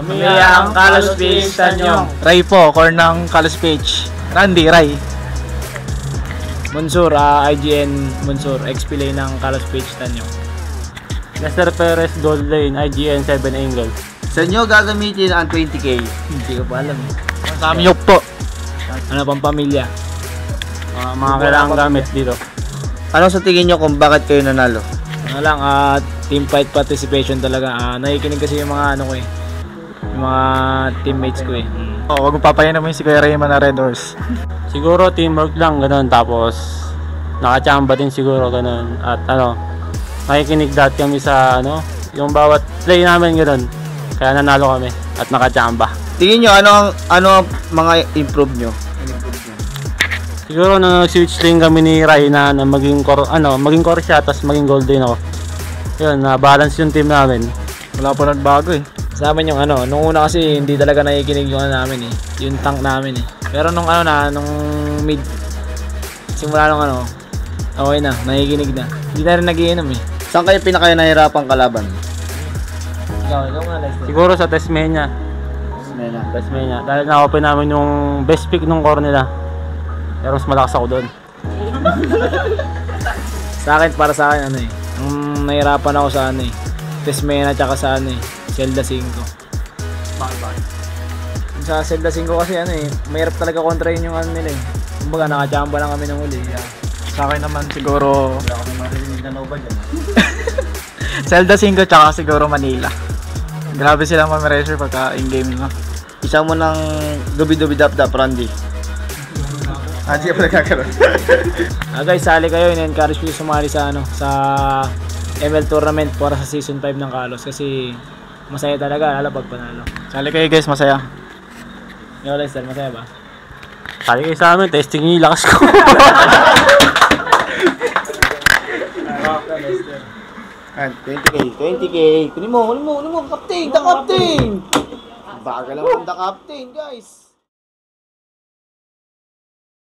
Kami ang Carlos Page Tanyong. Ray po, core ng Carlos Page. Randy, Ray. Monsur, ah, IGN Monsur, XP lane ng Carlos Page Tanyong. Lester Perez Gold Lane, IGN 7 Angle. Sa inyo gagamitin ang 20k. Hindi ko pa alam eh. Samyok po. Ano pang pamilya? Mga, mga kailangang gamit dito. Ano sa tingin nyo kung bakit kayo nanalo? Ano lang, ah, team fight participation talaga. Ah, nakikinig kasi yung mga ano ko eh. Mga teammates ko eh. Oh, wag mo papayan naman si Kuya Raymond na Red Horse. Siguro teamwork lang, ganun. Tapos, nakachamba din siguro, ganun. At ano, nakikinig dati kami sa ano, yung bawat play namin, ganun. Kaya nanalo kami at nakachamba. Tingin nyo ano ang ano ang mga improve nyo? Siguro na switch lane kami ni Rai na, na maging core, ano, maging core siya tapos maging gold din ako. Yun, na balance yung team namin. Wala pa nagbago eh. Sa amin yung ano, nung una kasi hindi talaga nakikinig yung ano namin eh. Yung tank namin eh. Pero nung ano na, nung mid, simula nung ano, okay na, nakikinig na. Hindi na rin nagiinom eh. Saan kayo pinaka nahirapang kalaban? Ikaw, ikaw nga Lester. Siguro sa Tasmania. Mena. Tasmania. Dahil na-open namin yung best pick nung core nila. Pero mas malakas ako doon. Sa akin, para sa akin, ano eh. Ang nahirapan ako sa ano eh. Tesmena tsaka sa ano eh. Zelda 5. Sa Zelda 5 kasi ano eh. Mahirap talaga kontra yun yung ano nila eh. Kumbaga, nakachamba lang kami ng uli. Yeah. Sa akin naman siguro... Zelda 5 tsaka siguro Manila. Grabe silang ma-measure pagka in-game na. Isa mo ng dubi-dubi-dap-dap, Randy. Ah, di ka pala kakaroon. Ah guys, sali kayo. In-encourage ko sumali sa ano, sa ML tournament para sa season 5 ng Kalos kasi masaya talaga lalo pag panalo. Sali kayo guys, masaya. Yo, Lester, masaya ba? Sabi kayo sa amin, testing yung lakas ko. Ah, 20k, 20k. Kunin mo, kunin mo, kunin mo, captain, the captain! Bagal naman the captain, guys.